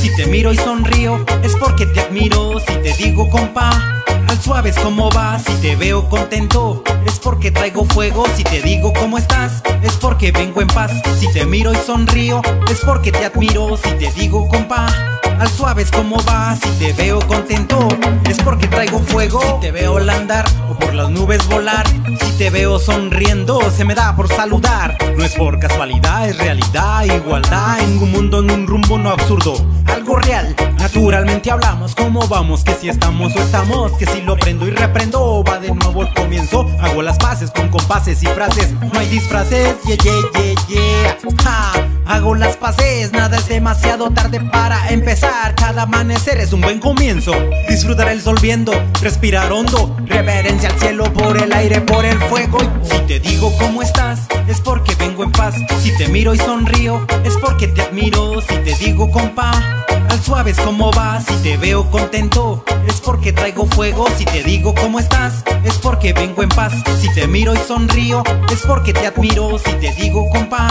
Si te miro y sonrío es porque te admiro. Si te digo compa al suave es como vas, si te veo contento es porque traigo fuego, si te digo cómo estás es porque vengo en paz, si te miro y sonrío es porque te admiro, si te digo compa al suave es como vas, si te veo contento es porque traigo fuego, si te veo al andar o por las nubes volar, si te veo sonriendo se me da por saludar, no es por casualidad, es realidad, igualdad. En un mundo en un rumbo no absurdo, algo real, naturalmente hablamos, cómo vamos, que si estamos o estamos, que si lo prendo y reprendo, va de nuevo el comienzo. Hago las paces con compases y frases, no hay disfraces, yeah, yeah, yeah, yeah. Hago las paces, nada es demasiado tarde para empezar. Cada amanecer es un buen comienzo. Disfrutar el sol viendo, respirar hondo, reverencia al cielo por el aire, por el fuego. Si te digo cómo estás, es porque vengo en paz. Si te miro y sonrío, es porque te admiro. Si te digo compa, al suave es como vas. Si te veo contento, es porque traigo fuego. Si te digo cómo estás, es porque vengo en paz. Si te miro y sonrío, es porque te admiro. Si te digo compa,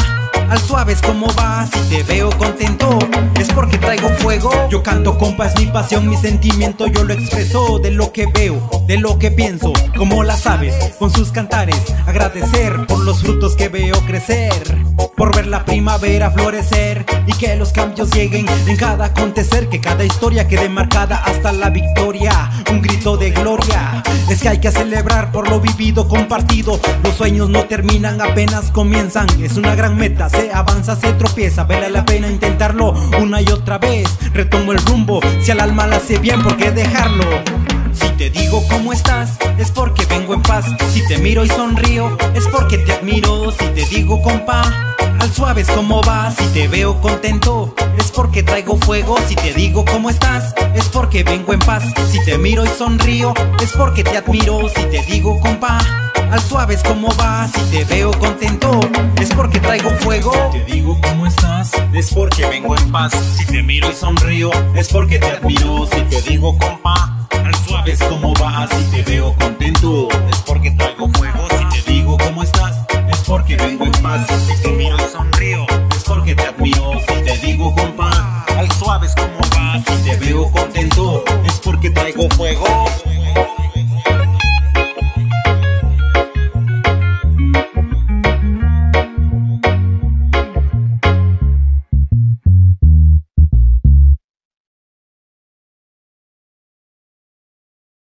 al suave es como vas. Si te veo contento, es porque traigo fuego. Yo canto compa, es mi pasión, mi sentimiento. Yo lo expreso de lo que veo, de lo que pienso. Como las aves, con sus cantares. Agradecer por los frutos que veo crecer. Por ver la primavera florecer y que los cambios lleguen en cada acontecer, que cada historia quede marcada hasta la victoria. Un grito de gloria. Es que hay que celebrar por lo vivido, compartido. Los sueños no terminan, apenas comienzan. Es una gran meta, se avanza, se tropieza. Vale la pena intentarlo una y otra vez. Retomo el rumbo, si al alma la hace bien, ¿por qué dejarlo? Si te digo cómo estás, es porque Si te miro y sonrío, es porque te admiro. Si te digo compa, al suave es como vas. Si te veo contento, es porque traigo fuego. Si te digo cómo estás, es porque vengo en paz. Si te miro y sonrío, es porque te admiro. Si te digo compa, al suave es como vas. Si te veo contento, es porque traigo fuego. Si te digo cómo estás, es porque vengo en paz. Si te miro y sonrío, es porque te admiro. Si te digo compa, al suave es como vas. Si te Si te miro y sonrío, pues es porque te admiro. Si te digo compa, al suave es como va. Si te veo contento, es porque traigo fuego.